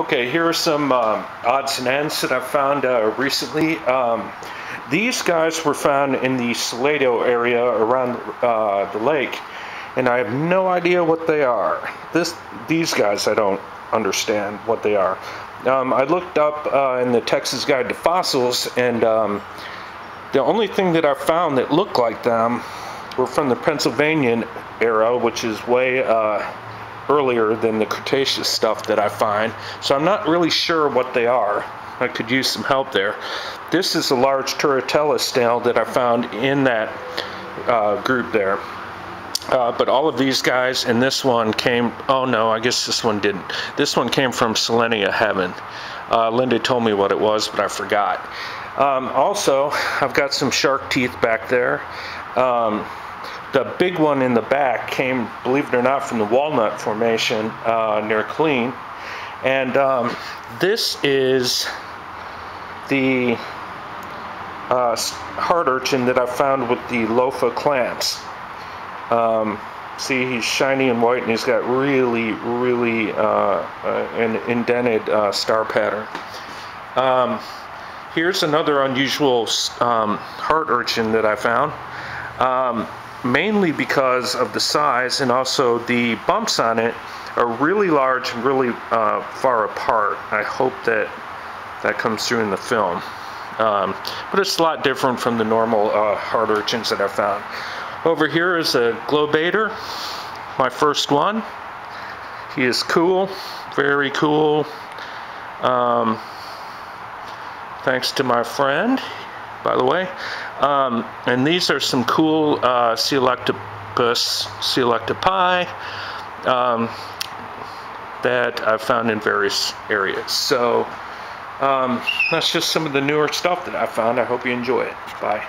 Okay, here are some um, odds and ends that I found uh, recently. Um, these guys were found in the Salado area around uh, the lake, and I have no idea what they are. This, these guys, I don't understand what they are. Um, I looked up uh, in the Texas Guide to Fossils, and um, the only thing that I found that looked like them were from the Pennsylvanian era, which is way uh, earlier than the Cretaceous stuff that I find. So I'm not really sure what they are. I could use some help there. This is a large Turritella snail that I found in that uh, group there. Uh, but all of these guys and this one came, oh no, I guess this one didn't. This one came from Selenia Heaven. Uh, Linda told me what it was, but I forgot. Um, also, I've got some shark teeth back there. Um, the big one in the back came, believe it or not, from the Walnut Formation uh, near Killeen. And um, this is the uh, heart urchin that I found with the Lopha clamps. Um, see, he's shiny and white, and he's got really, really uh, uh an indented uh, star pattern. Um, here's another unusual um, heart urchin that I found. Um, mainly because of the size and also the bumps on it are really large and really uh, far apart. I hope that that comes through in the film. Um, but it's a lot different from the normal uh, heart urchins that I found. Over here is a globator, my first one. He is cool, very cool. Um, thanks to my friend by the way. Um, and these are some cool uh, Coelectopus coelectopi um, that I've found in various areas. So um, that's just some of the newer stuff that I found. I hope you enjoy it. Bye.